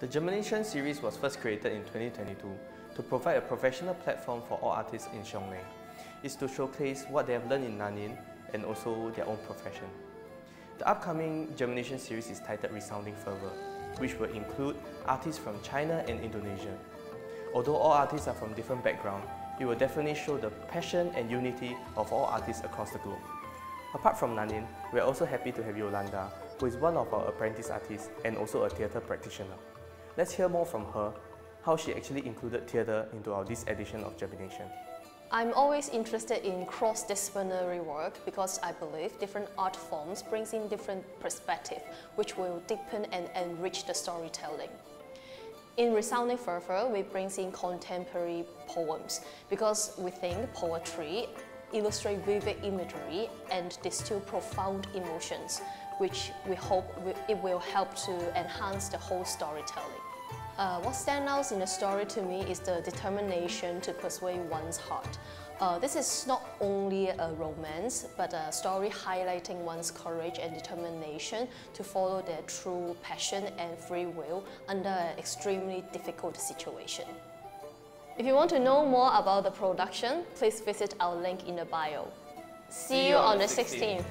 The Germination series was first created in 2022 to provide a professional platform for all artists in Siong Leng. It's to showcase what they have learned in Nanyin and also their own profession. The upcoming Germination series is titled Resounding Fervor, which will include artists from China and Indonesia. Although all artists are from different backgrounds, it will definitely show the passion and unity of all artists across the globe. Apart from Nanyin, we are also happy to have Yolanda, who is one of our apprentice artists and also a theatre practitioner. Let's hear more from her, how she actually included theatre into our this edition of Germination. I'm always interested in cross-disciplinary work because I believe different art forms brings in different perspective, which will deepen and enrich the storytelling. In Resounding Fervor, we bring in contemporary poems because we think poetry illustrate vivid imagery and distill profound emotions, which we hope it will help to enhance the whole storytelling. Uh, what stands out in the story to me is the determination to persuade one's heart. Uh, this is not only a romance, but a story highlighting one's courage and determination to follow their true passion and free will under an extremely difficult situation. If you want to know more about the production, please visit our link in the bio. See you on the 16th.